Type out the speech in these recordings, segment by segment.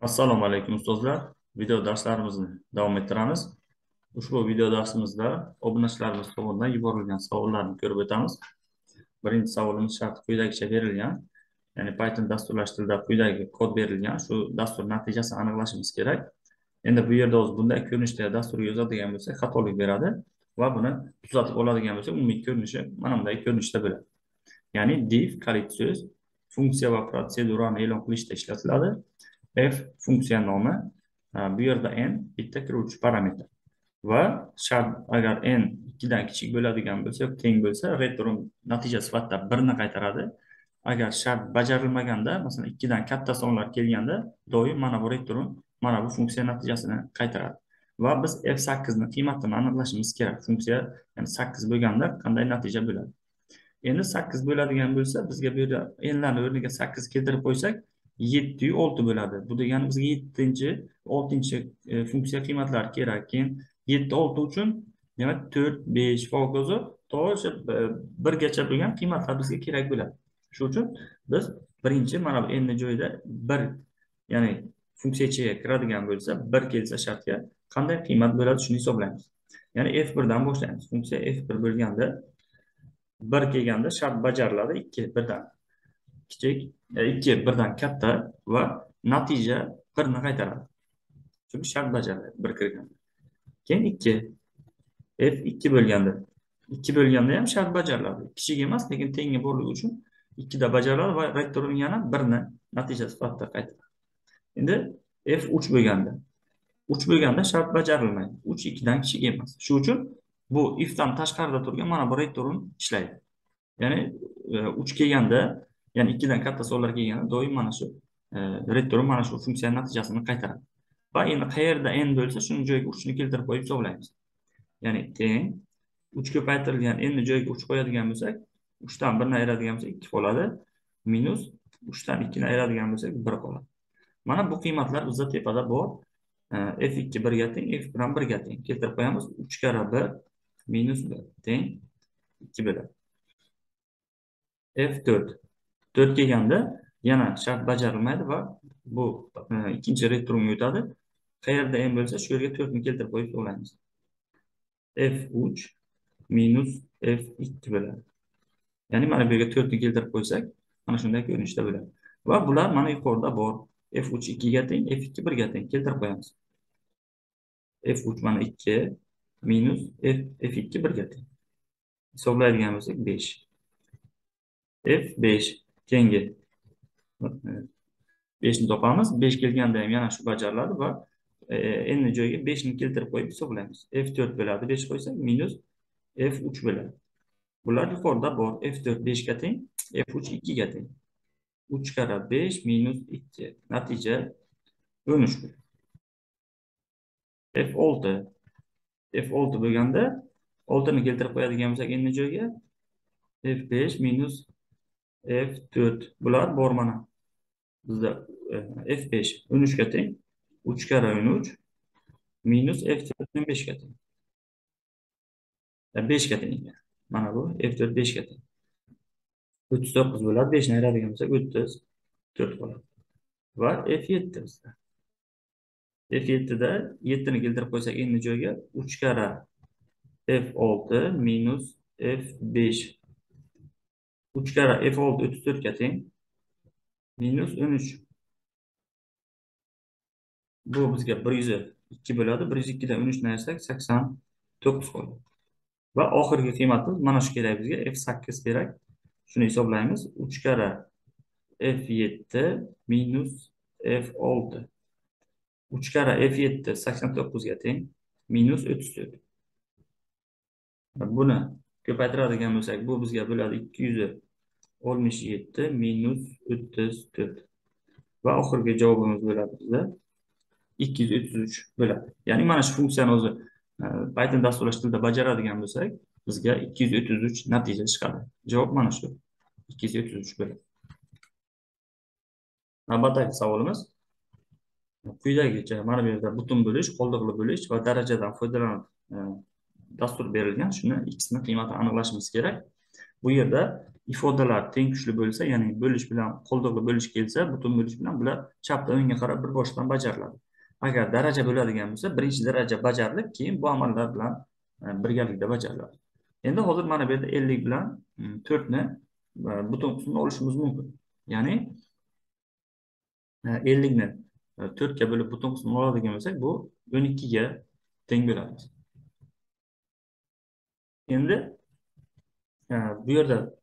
Assalomu alaykum ustozlar. Video darslarimizni davom ettiramiz. Ushbu video darsimizda obunachilarimiz tomonidan yuborilgan savollarni ko'rib o'tamiz. Birinchi savolimiz shart quyidagicha berilgan. Ya'ni Python dasturlash tilida quyidagi kod berilgan. Shu dastur natijasini aniqlashimiz kerak. Endi bu yerda o'zi bunday ko'rinishda dasturga yozadigan bo'lsak, xatolik beradi va buni tuzatib oladigan bo'lsak, umumiy ko'rinishi mana bunday ko'rinishda bo'ladi. Ya'ni div kalit so'z funksiya va protsedurani e'lon qilishda ishlatiladi. F funksiya nomi e, bu yerda n bitta kiruvchi parametr. Va shart agar n ikkidan kichik bo'ladigan bo'lsa yoki teng bo'lsa return natija sifatida birni qaytaradi. Agar shart bajarilmaganda masalan ikkidan katta sonlar kelganda doim mana bu return mana bu funksiya natijasini qaytaradi. Va biz f sakkizni qiymatini aniqlashimiz kerak. Funksiya ya'ni sakkiz bo'lganda qanday natija bo'ladi? Endi sakkiz bo'ladigan bo'lsa bizga bu yerda nlarni o'rniga sakkiz keltirib qo'ysak 7yu 6 bo'ladi. Bu degani bizga 7-chi, 6-chi e, funksiya qiymatlari kerak. Keyin 7 6 uchun demak 4, 5 va to'g'ri e, to gacha bo'lgan qiymatlar bizga kerak bo'ladi. Shuning uchun biz birinchi mana bu n joyida 1 ya'ni funksiya ichiga kiradigan bo'lsa, 1 kelsa shartga qanday qiymat bo'ladi shuni hisoblaymiz. Ya'ni f1 dan boshlaymiz. Funksiya f1 bo'lganda 1 kelganda shart bajariladi 2 birdan. Kichik. E, ikki birdan katta va natija birni qaytaradi. Chunki shart bajariladi bir kirganda keyin ikki. F ikki bo'lganda. Ikki bo'lganda ham shart bajariladi. Kichik emas lekin tengi bo'lligi uchun ikkida bajariladi va return yana birni natija sifatida qaytaradi. Endi f uch bo'lganda. Uch bo'lganda shart bajarilmaydi. Uch ikkidan kichik emas. Shuning uchun bu ifdan tashqarida turgan mana bu return ishlaydi. Ya'ni e, uch kelganda ya'ni ikkidan katta sonlar kelganda doim mana shu e, return mana shu funksiyani natijasini qaytaradi. Va endi qayerda n bo'lsa shuni joyiga uchni keltirib qo'yib hisoblaymiz. Ya'ni teng uch ko'paytirilgan nni joyiga uch qo'yadigan bo'lsak uchdan birni ayiradigan bo'lsak ikki qoladi minus uchdan ikkini ayiradigan bo'lsak bir qoladi. Mana bu qiymatlar bizda tepada bor. E, f ikki birga teng f bilan birga teng. Keltirib qo'yamiz uch karra bir minus bir teng ikki bo'ladi f to'rt to'rt kelganda yana shart bajarilmaydi va bu e, ikkinchi returga o'tadi qayerda n bo'lsa shu yerga to'rtni keltirib qo'yib olamiz. F uch minus f ikki bo'ladi. Ya'ni mana bu yerga to'rtni keltirib qo'ysak mana shunday ko'rinishda bo'ladi. Va bular mana yuqorida bor. F uch ikkiga teng f ikki birga teng. Keltirib qo'yamiz. F uch mana ikki minus f f ikki birga teng. Hisoblaydigan bo'lsak besh. F besh. Keyingi beshni topamiz. Besh kelganda ham yana shu bajariladi va e, n joyiga beshni keltirib qo'yib hisoblaymiz. F to'rt bo'ladi besh qo'ysak minus f uch bo'ladi. Bular yuqorida bor. F to'rt beshga teng f uch ikkiga teng. Uch karra besh minus ikki. Natija o'n uch f olti. F olti bo'lganda oltini keltirib qo'yadigan bo'lsak n joyiga f besh minus f4 bular bor mana. Bizda f5 13 ga teng. 3 karra 13 minus f4 5 ga teng. E, 5 ga teng mana bu f4 5 ga teng. 39 bo'ladi 5 ni ayiradigan bo'lsak 34 qoladi va f7 bizda. F7da 7 ni keltirib qo'ysak endi joyiga 3 karra f6 minus f5 3 kere f oldu 34'e teng minus 13 bu bizga 102 bo'ladi 102dan 13 ni 89 bo'ladi va oxirgi qiymatimiz mana shu kerak bizga. F 8 kerak. Shuni hisoblaymiz 3 kara f 7 minus f 6 3 kara f 7 89 ga teng minus 34 buni ko'paytiradigan bo'lsak bu bizga bo'ladi 200 oltmish yetti minus o'ttiz to'rt. Va oxirgi javobimiz bo'ladi bizda. Ikki yuz o'ttiz uch bo'ladi. Ya'ni mana shu funksiyani o'zi e, python dasturlash tilida bajaradigan bo'lsak bizga ikki yuz o'ttiz uch natija chiqadi. Javob mana shu. Ikki yuz o'ttiz uch bo'ladi. Navbatdagi savolimiz. Quyidagicha mana bu yerda butun bo'lish qoldiqli bo'lish va darajadan foydalanib e, dastur berilgan shuni x qiymatini aniqlashimiz kerak. Bu yerda ifodalar teng kuchli bo'lsa ya'ni bo'lish bilan qoldiqli bo'lish kelsa butun bo'lish bilan bular chapdan o'ngga qarab bir boshdan bajariladi. Agar daraja bo'ladigan bo'lsa birinchi daraja bajarilib keyin bu amallar bilan e, birgalikda bajariladi. Endi hozir mana bu yerda ellik bilan e, to'rtni e, butun qismini olishimiz mumkin. Ya'ni ellikni to'rtga bo'lib butun qismini oladigan bo'lsak bu o'n ikkiga teng bo'ladi. Endi bu yerda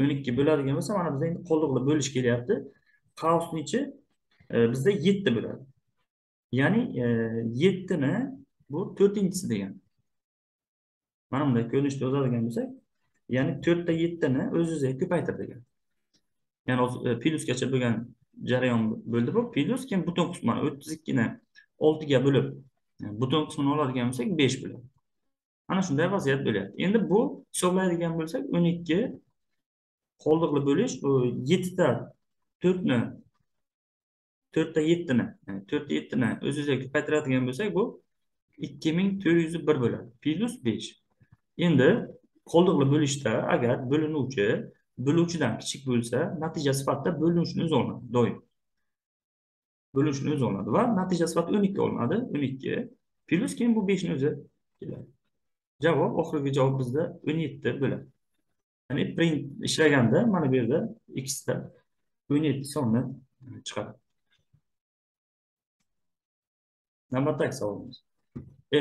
o'n ikki bo'ladigan bo'lsa mana bizda endi qoldiqli bo'lish kelyapti. Qaus ichi e, bizda yetti bo'ladi. Ya'ni e, yettini bu to'rtinchisi degan. Mana bunday ko'rinishda yozadigan bo'lsak ya'ni to'rtta yettini o'z o'ziga ko'paytir degan. Ya'ni e, plyusgacha bo'lgan jarayon bo'ldi bu. Plyus keyin butun qismi mana o'ttiz ikkini oltiga bo'lib butun qismini oladigan bo'lsak besh bo'ladi. Ana shunday vaziyat bo'lyapti. Endi bu hisoblaydigan bo'lsak o'n ikki qoldiqli bo'lish bu yettita to'rtni to'rtta yettini e, to'rtta yettini o'z o'ziga ko'paytiradigan bo'lsak bu ikki ming to'rt yuz bir bo'ladi plyus besh. Endi qoldiqli bo'lishda agar bo'linuvchi bo'luvchidan kichik bo'lsa natija sifatida bo'linuvchini o'zi olinadi doim. Bo'linuvchini o'zi olinadi va natija sifatida o'n ikki olinadi o'n ikki plyus keyin bu beshni o'zi keladi. Javob oxirgi javob bizda o'n yetti bo'ladi. Ya'ni print ishlaganda mana bu yerda xda o'n yetti sonni chiqadi. Navbatdagi savolimiz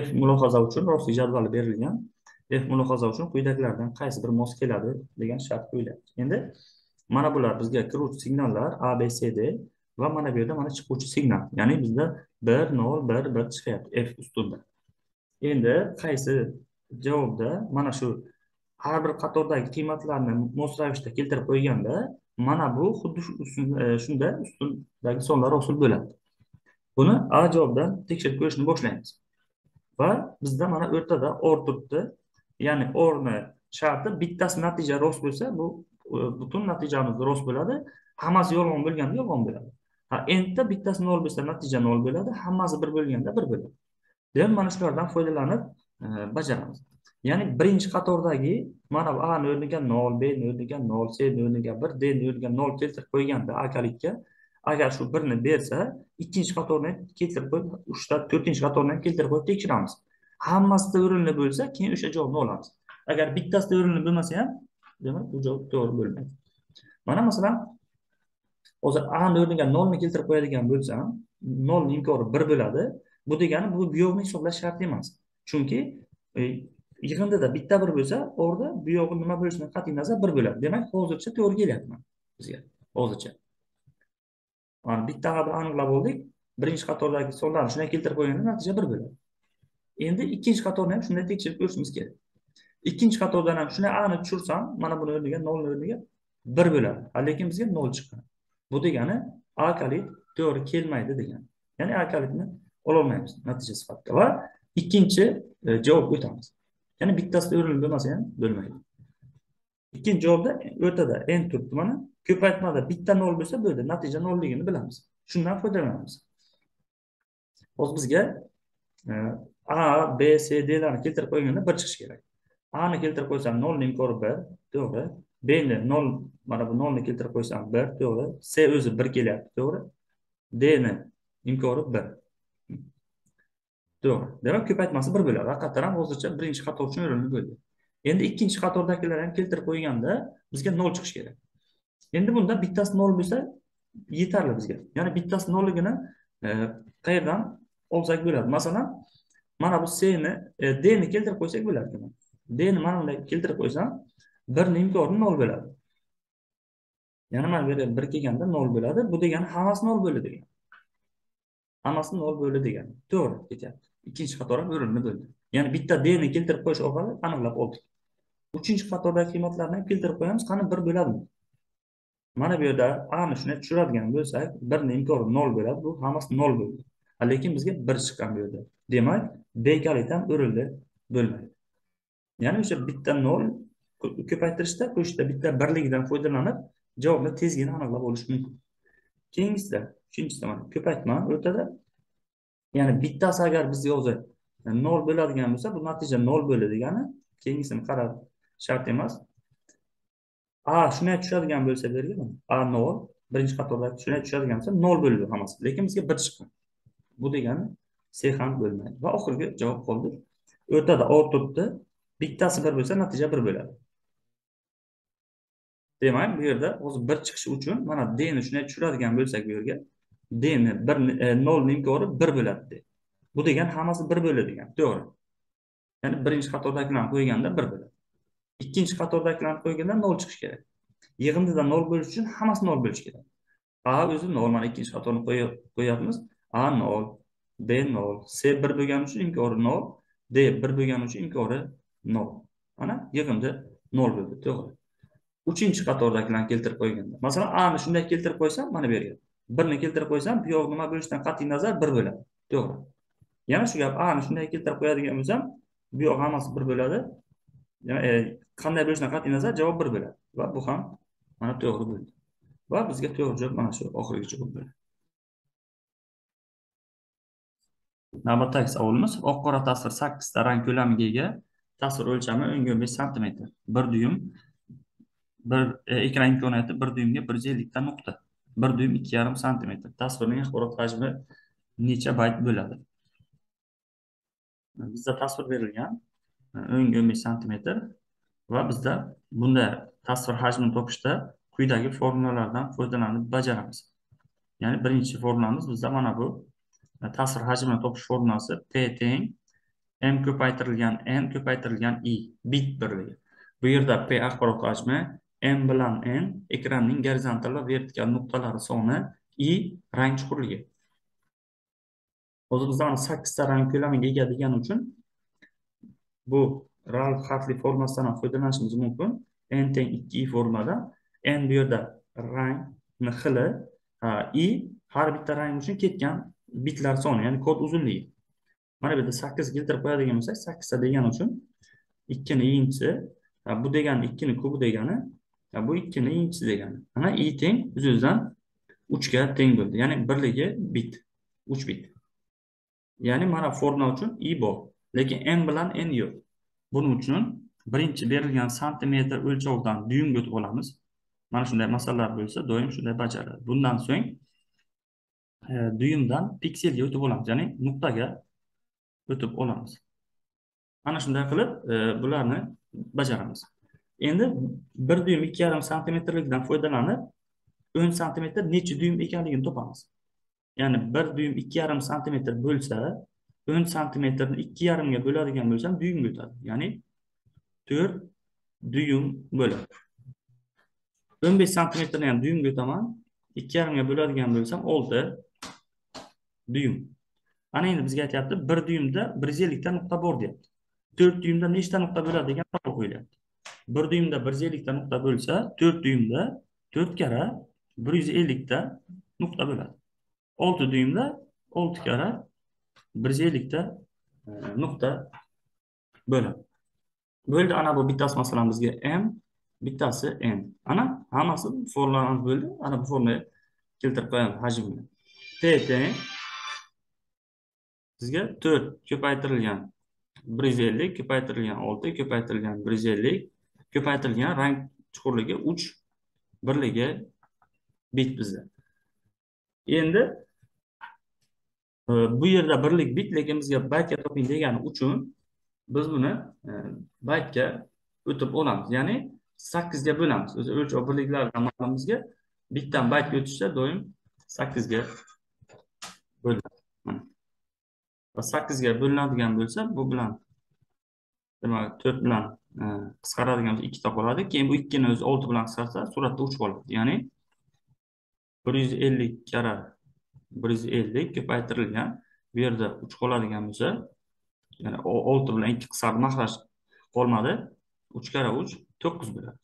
f mulohaza uchun rostlik jadvali berilgan. F mulohaza uchun quyidagilardan qaysi biri mos keladi degan shart qo'yilyapti endi mana bular bizga kiruvchi signallar a b c d va mana bu yerda mana chiquvchi signal. Ya'ni bizda bir nol bir bir chiqyapti f ustunda. Endi qaysi javobda mana shu har bir qatordagi qiymatlarni mos ravishda keltirib qo'yganda mana bu xuddi e, shunda ustundagi sonlar hosil bo'ladi. Buni a javobdan tekshirib ko'rishni boshlaymiz. Va bizda mana o'rtada or turibdi. Ya'ni o'rni sharti bittasi natija rost bo'lsa bu e, butun natijamiz rost bo'ladi. Hammasi yolg'on bo'lganda yolg'on bo'ladi. Ha endda bittasi nol bo'lsa natija nol bo'ladi. Hammasi bir bo'lganda bir bo'ladi. Demak mana shulardan foydalanib e, bajaramiz. Ya'ni birinchi qatordagi mana bu a o'rniga nol b o'rniga nol c o'rniga bir d o'rniga nol keltirib qo'yganda akalikka. Agar shu birni bersa ikkinchi qatorni keltirib qo'yib uchta to'rtinchi qatorni ham keltirib qo'yib tekshiramiz. Hammasida o'rinli bo'lsa keyin o'sha javobni olamiz. Agar bittasida o'rinli bo'lmasa ham demak bu javob to'g'ri bo'lmaydi. Mana masalan hozir ani o'rniga nolni keltirib qo'yadigan bo'lsam nolni imkori bir bo'ladi. Bu degani bu buyovni hisoblash shart emas. Chunki e, yig'indida bitta bir bo'lsa orada buyog'i nima bo'lishidan qat'iy nazar bir bo'ladi. Demak hozircha to'g'ri kelyapti bizga hozircha. Mana bitta bir aniqlab oldik. Birinchi qatordagi sonlarni shunday keltirib qo'yganda natija bir bo'ladi. Endi ikkinchi qatorni ham shunday tekshirib ko'rishimiz kerak. Ikkinchi qatordan ham shunday ani tushirsam mana buni o'rniga nolni o'rniga bir bo'ladi. Lekin bizga nol chiqqan. Bu degani alkalit to'g'ri kelmaydi degani. Ya'ni alkalitni ololmaymiz natija sifatida. Va ikkinchi e, javob javobga o'tamiz. Ya'ni bittasida o'rinli bo'lmasa ham bo'lmaydi ikkinchi javobda o'rtada n turibdi mana ko'paytmada bitta nol bo'lsa bu yerda natija nolligini bilamiz shundan foydalanamiz hozir bizga e, a b c dlarni keltirib qo'yganda bir chiqishi kerak ani keltirib qo'ysam nolni imkori bir to'g'ri bni nol mana bu nolni keltirib qo'ysam bir to'g'ri c o'zi bir kelyapti to'g'ri dni imkori bir to'g'ri. Demak ko'paytmasi bir bo'ladi haqiqatdan ham hozircha birinchi qator uchun o'rinli bo'ldi. Endi ikkinchi qatordagilarni ham keltirib qo'yganda bizga nol chiqishi kerak. Endi bunda bittasi nol bo'lsa yetarli bizga. Ya'ni bittasi nolligini e, qayerdan olsak bo'ladi? Masalan mana bu cni e, dni keltirib qo'ysak bo'ladi dni mana bunday keltirib qo'ysam birni imkoni nol bo'ladi. Yana mana bu yerda bir kelganda nol bo'ladi. Bu degani hammasi nol bo'ldi degani hammasi nol bo'ldi degani to'g'ri ketyapti. Ikkinchi qator ham o'rinli bo'ldi ya'ni bitta dni keltirib qo'yish orqali aniqlab oldik uchinchi qatordagi qiymatlarni ham keltirib qo'yamiz qani bir bo'ladimi mana bu yerda ani shunday tushiradigan bo'lsak birni imkoni nol bo'ladi bu hammasi nol bo'ldi. Lekin bizga bir chiqqan bu yerda. Demak b kalit ham o'rildi bo'lmaydi ya'ni o'sha bitta nol ko'paytirishda qo'shishda bitta birligidan foydalanib javobni tezgina aniqlab olish mumkin. Keyingisida uchinchisida mana ko'paytma o'rtada ya'ni bittasi agar bizga o'zi nol bo'ladigan bo'lsa bu natija nol bo'ladi degani keyingisini qarab shart emas. A shunday tushadigan bo'lsa bu yerga a nol birinchi qatorda shunday tushadigan bo'lsa nol bo'ladi hammasi. Lekin bizga bir chiqqan bu degani c ham bo'lmaydi. Va oxirgi javob qoldi. O'rtada o turibdi. Bittasi bir bo'lsa natija bir bo'ladi. Demak bu yerda hozir bir chiqishi uchun mana d ni shunday tushiradigan bo'lsak bu yerga d bir e, nolni imkoni bir bo'ladi. Bu degani hammasi bir bo'ladi degan to'g'ri. Ya'ni birinchi qatordagilarni qo'yganda bir bo'ladi. Ikkinchi qatordagilarni qo'yganda nol chiqishi kerak. Yig'indida nol bo'lishi uchun hammasi nol bo'lishi kerak. A o'zi nol mana ikkinchi qatorni qo'yyapmiz. A nol b nol c bir bo'lgani uchun inkori nol d bir bo'lgani uchun inkori nol. Mana yig'indi nol bo'ldi. To'g'ri. Uchinchi qatordagilarni keltirib qo'yganda. Masalan a ni shunday keltirib qo'ysam mana bu yerga. Birni keltirib qo'ysam bu yoq nima bo'lishidan qat'iy nazar bir bo'ladi. To'g'ri. Yana shu gap a ni shunday keltirib qo'yadigan bo'lsam bu yoq hammasi bir bo'ladi. E, qanday bo'lishidan qat'iy nazar javob bir bo'ladi. Va bu ham mana to'g'ri bo'ldi. Va bizga to'g'ri javob mana shu oxirgi javob bo'ladi. Navbatdagi savolimiz oq qora tasvir sakkizta rang ko'lamiga ega tasvir o'lchami o'nga o'n besh santimetr. Bir duyum bir e, ekran imkoniyati bir duyumga bir yuz ellikta nuqta. Bir duyum ikki yarim santimetr. Tasvirning axborot hajmi necha bayt bo'ladi? Bizda tasvir berilgan e, o'n o'n besh santimetr va bizda bunday tasvir hajmini topishda quyidagi formulalardan foydalanib bajaramiz. Ya'ni birinchi formulamiz bizda mana bu e, tasvir hajmini topish formulasi p teng m ko'paytirilgan n ko'paytirilgan i bit birligi. Bu yerda p axborot hajmi m bilan n ekranning gorizontal va vertikal nuqtalari soni i rang chuqurligi. Hozir bizda sakkizta rang ko'lamiga ega degani uchun bu ralf xatli formasidan ham foydalanishimiz mumkin. N teng ikki i formada. N bu yerda rangni xili i har bitta rang uchun ketgan bitlar soni ya'ni kod uzunligi. Mana bu yerda sakkiz keltirib qo'yadigan bo'lsak sakkizta degani uchun ikkini yinchisi bu degani ikkini kubi degani bu ikkini inchisi degani mana i teng o'z o'zidan uchga teng bo'ldi. Ya'ni birligi bit uch bit. Ya'ni mana forma uchun i bor. Lekin n bilan n yo'q. Buning uchun birinchi berilgan santimetr o'lchovdan duyumga o'tib olamiz. Mana shunday masalalar bo'lsa doim shunday bajaradi. Bundan so'ng e, duyumdan pikselga o'tib olamiz. Ya'ni nuqtaga o'tib olamiz. Ana shunday qilib e, bularni bajaramiz. Endi bir duyum ikki yarim santimetrlikdan foydalanib o'n santimetr necha duyum ekanligini topamiz. Ya'ni bir duyum ikki yarim santimetr bo'lsa o'n santimetrni ikki yarimga bo'ladigan bo'lsam duyumga o'tadi. Ya'ni to'rt duyum bo'ladi. o'n besh santimetrni ham duyumga o'taman ikki yarimga bo'ladigan bo'lsam olti duyum. Ana endi bizga aytyapti bir duyumda bir yuz ellikta nuqta bor deyapti. To'rt duyumda nechta nuqta bo'ladi degan savol qo'yilyapti bir duyumda bir yuz ellikta nuqta bo'lsa to'rt duyumda to'rt karra bir yuz ellikta nuqta bo'ladi olti duyumda olti karra bir yuz ellikta e, nuqta bo'ladi bo'ldi ana bu bittasi masalan bizga m bittasi n. Ana hammasi formulamiz bo'ldi ana bu formulaga keltirib qo'yamiz hajmni. T teng sizga to'rt ko'paytirilgan bir yuz ellik ko'paytirilgan olti ko'paytirilgan bir yuz ellik ko'paytirilgan rang chuqurligi uch birligi bit bizda. Endi e, bu yerda birlik bit lekin bizga baytga toping degani uchun biz buni e, baytga o'tib olamiz. Ya'ni sakkizga bo'lamiz o'zi o'lchov birliklaridan ma'lum bizga bitdan baytga o'tishda doim sakkizga bo'linadi. Va sakkizga bo'linadigan bo'lsa bu bilan nima to'rt bilan e, qisqaradigan bo'lsa ikkita qoladi keyin bu ikkini o'zi olti bilan qisqarsa suratda uch qoladi ya'ni bir yuz ellik karra bir yuz ellik ko'paytirilgan bu yerda uch qoladigan bo'lsa ya'ni olti bilan ikki qisqardi maqlash qolmadi. Uch karra uch to'qqiz bo'ladi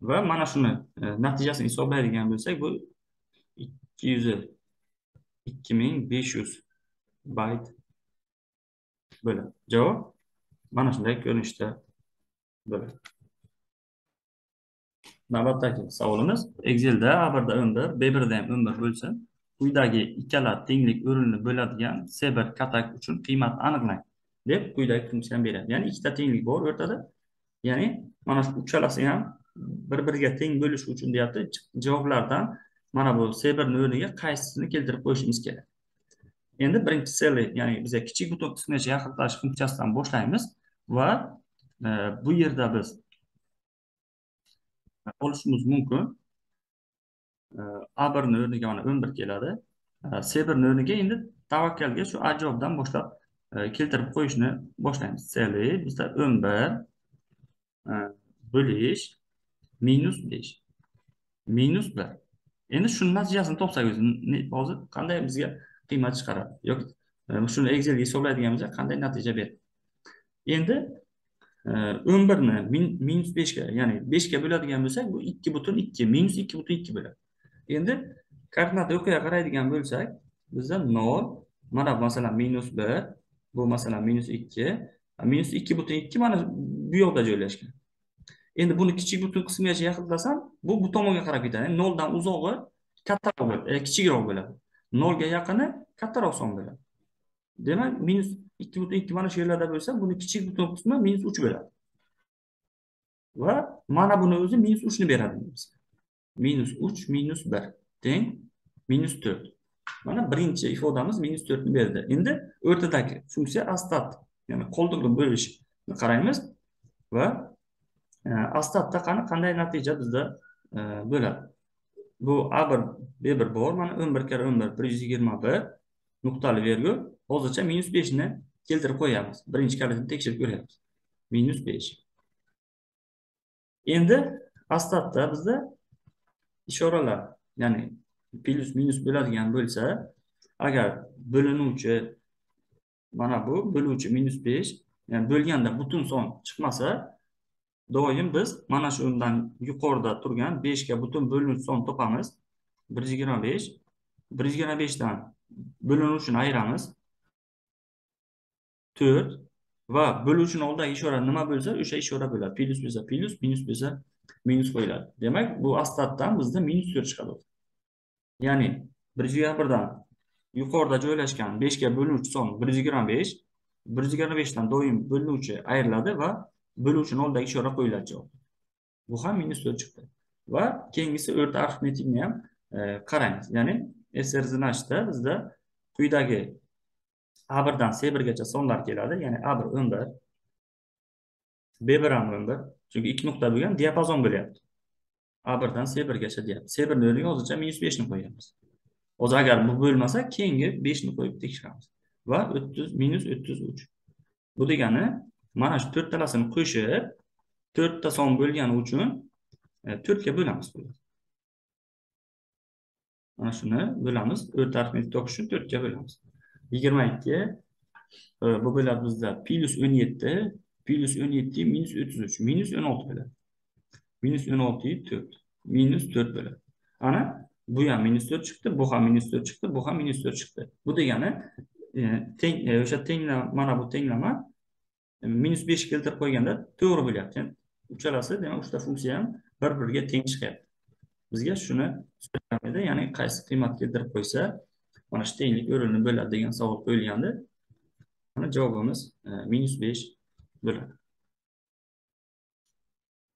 va mana shuni e, natijasini hisoblaydigan bo'lsak bu ikki yuz ikki ming besh yuz bayt bo'ladi. Javob? Mana shunday ko'rinishda bo'ladi navbatdagi savolimiz. Excelda a birda o'n bir b birda ham o'n bir bo'lsin. Quyidagi ikkala tenglik o'rinli bo'ladigan c bir katak uchun qiymatni aniqlang deb quyidagi funksiyani beradi. Ya'ni ikkita tenglik bor o'rtada. Ya'ni mana shu uchalasi ham bir biriga teng bo'lishi uchun deyapti. Javoblardan mana bu c birni o'rniga qaysisini keltirib qo'yishimiz kerak. Endi birinchi selli ya'ni biza kichik butun qismigacha yaqinlashish funksiyasidan boshlaymiz. Va e, bu yerda biz olishimiz mumkin. E, a birni o'rniga mana o'n bir keladi. E, c birni o'rniga endi tavakkalga shu a javobdan boshlab e, keltirib qo'yishni boshlaymiz. Selli bizda o'n bir e, bo'lish minus besh. Minus bir. Endi shuni natijasini topsak o'zi hozir qanday bizga qiymat chiqaradi? Yoki e, shuni excelga hisoblaydigan bo'lsak qanday natija beradi? Endi e, o'n birni minus beshga ya'ni beshga bo'ladigan bo'lsak bu ikki butun ikki minus ikki butun ikki bo'ladi. Endi koordinata o'qiga qaraydigan bo'lsak bizda nol mana masalan minus bir bu masalan minus ikki minus ikki butun ikki mana bu yoqda joylashgan. Endi buni kichik butun qismigacha yaqinlasam bu bu tomonga qarab ketadi. Noldan uzog'i kattaroq bo'ladi e, kichikroq bo'ladi. Nolga yaqini kattaroq son bo'ladi. Demak minus ikki butun ikki mana shu yerlarda bo'lsa buni kichik butun qismi minus uch bo'ladi. Va mana buni o'zi minus uchni beradi minus uch minus bir. Teng minus to'rt. Mana birinchi ifodamiz minus to'rtni berdi. Endi o'rtadagi funksiya astat. Ya'ni qoldiqli bo'lishni qaraymiz. Va e, astatda qani qanday natija bizda e, bo'ladi? Bu a bir b bir bor. Mana o'n bir karra o'n bir bir yuz yigirma bir. Nuqtali vergul hozircha minus beshni keltirib qo'yamiz. Birinchi kalitni tekshirib ko'ryapmiz. Minus besh. Endi ostatda bizda ishoralar ya'ni plyus minus bo'ladigan bo'lsa agar bo'linuvchi mana bu bo'luvchi minus besh yani bo'lganda butun son chiqmasa doim biz mana shundan yuqorida turgan beshga butun bo'linuvchi son topamiz. bir yuz yigirma besh. bir yuz yigirma beshdan bo'linuvchini ayiramiz. To'rt va bo'luvchini oldidagi ishora nima bo'lsa o'sha ishora bo'ladi. Plyus bo'lsa plyus minus bo'lsa minus qo'yiladi. Demak bu astatdan bizda minus to'rt chiqadi. Ya'ni bir yuz yigirma birdan yuqorida joylashgan beshga bo'linuvchi son bir yuz yigirma besh bir yuz yigirma beshdan doim bo'linuvchi ayriladi va bo'luvchini oldidagi ishora qo'yiladi javob. Bu ham minus to'rt chiqdi. Va keyingisi o'rta arifmetikni ham e, qaraymiz ya'ni sr bizda quyidagi a birdan c birgacha sonlar keladi. Ya'ni a bir o'n bir b bir ham o'n bir. Chunki ikki nuqta bo'lgan diapazon bo'lyapti. A birdan c birgacha deyapti. C birni o'rniga hozircha minus beshni qo'yyapmiz. Hozir agar bu bo'lmasa keyingi beshni qo'yib tekshiramiz. Va o'ttiz minus o'ttiz uch. Bu degani mana shu to'rttalasini qo'shib to'rtta son bo'lgani uchun e, to'rtga bo'lamiz mana shuni bo'lamiz. O'rta arifmetik topish uchun to'rtga bo'lamiz. Yigirma ikki e, bu bo'ladi bizda plyus o'n yetti plyus o'n yetti minus o'ttiz uch minus o'n olti bo'ladi. Minus o'n olti to'rt minus to'rt bo'ladi. Ana bu ham minus to'rt chiqdi bu ham minus to'rt chiqdi bu ham minus to'rt chiqdi. Bu degani e, teng e, o'sha tenglama mana bu tenglama minus besh keltirib qo'yganda to'g'ri bo'lyapti. Uchalasi demak uchta funksiya ham bir biriga teng chiqyapti. Bizga shuni ya'ni qaysi qiymat keltirib qo'ysa mana shu tenglik o'rinli bo'ladi degan savol qo'yilganda mana javobimiz e, minus besh bo'ladi.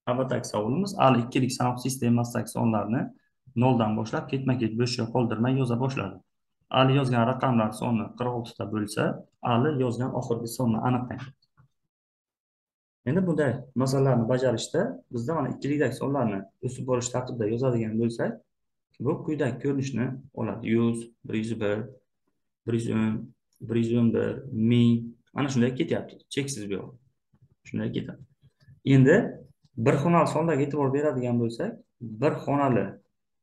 Navbatdagi savolimiz ali ikkilik sanoq sistemasidagi sonlarni noldan boshlab ketma ket bo'shga qoldirmay yoza boshladi. Ali yozgan raqamlar soni qirq oltita bo'lsa ali yozgan oxirgi sonni aniqlang. Endi bunday masalalarni bajarishda bizda mana ikkilikdagi sonlarni o'sib borish tartibida yozadigan bo'lsak bu quyidagi ko'rinishni oladi. Yuz bir yuz bir bir yuz o'n bir yuz o'n bir ming ana shunday ketyapti. Cheksiz bu shunday ketadi. Endi bir xonali sonlarga e'tibor beradigan bo'lsak bir xonali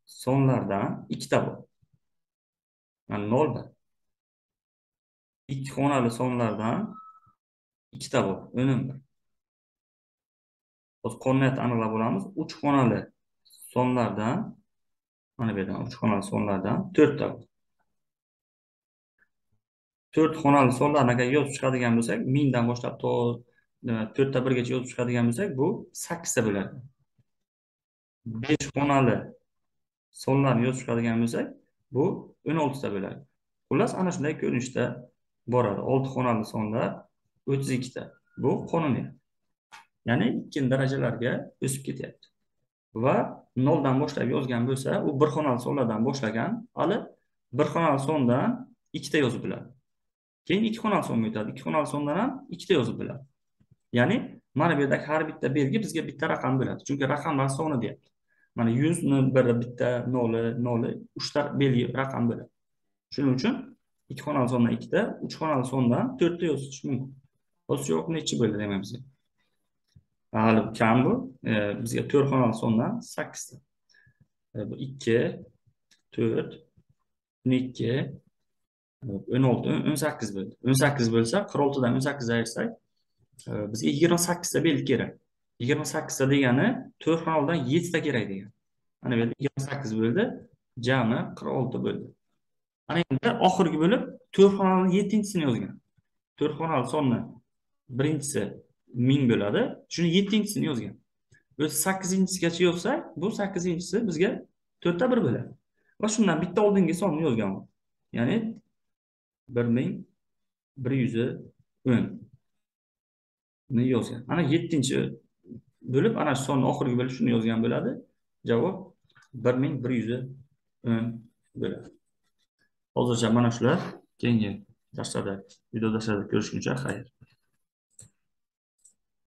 sonlardan ikkita bor. Mana nol bir. Ikki xonali sonlardan ikkita bor. O'n o'n bir. Hozir qonuniyatni aniqlab olamiz. Uch xonali sonlardan mana bu yerdan uch xonali sonlardan to'rtta to'rt xonali sonlarni agar yozib chiqadigan bo'lsak mingdan boshlab to to'rtta birgacha yozib chiqadigan bo'lsak bu sakkizta bo'ladi. Besh xonali sonlarni yozib chiqadigan bo'lsak bu o'n oltita bo'ladi. Xullas ana shunday ko'rinishda boradi. Olti xonali sonlar o'ttiz ikkita. Bu qonuniyat. Ya'ni ikkinchi darajalarga o'sib ketyapti. Va noldan boshlab yozgan bo'lsa u bir xonali sonlardan boshlagan hali bir xonali sondan ikkita yozib biladi. Keyin ikki xonali songa o'tadi. Ikki xonali sondan ham ikkita yozib biladi. Ya'ni mana bu yerdagi har bitta belgi bizga bitta raqam bo'ladi chunki raqamlar soni deyapti. Mana yuzni biri bitta noli noli uchta belgi raqam bo'ladi shuning uchun ikki xonali sondan ikkita uch xonali sondan to'rtta yozish mumkin. Hozir yo'q nechi bo'ldi demak bizga? Hali kam bu. E, bizga to'rt xonali sondan sakkizta. Ta. bu ikki to'rt o'n ikki o'n olti o'n sakkiz bo'ldi. O'n sakkiz bo'lsa qirq oltidan o'n ayirsak e, bizga yigirma sakkizta belgi kerak. Yigirma sakkizta degani to'rt xonalidan yettita kerak degani mana bu yerda yigirma sakkiz bo'ldi jami qirq olti bo'ldi. Ana endi oxirgi bo'lib to'rt xonali yettinchisini yozgan. To'rt xonali sonni birinchisi ming bo'ladi. Shuni yettinchisini yozgan. O'zi sakkizinchisigacha yozsak bu sakkizinchisi bizga to'rtta bir bo'ladi. Va shundan bitta oldingi sonni yozgan ya'ni bir ming bir yuz o'nni yozgan. Ana yettinchi bo'lib ana shu sonni oxirgi bo'lib shuni yozgan bo'ladi. Javob bir ming bir yuz o'n bo'ladi. Hozircha mana shular keyingi darslarda video darslarda ko'rishguncha xayr.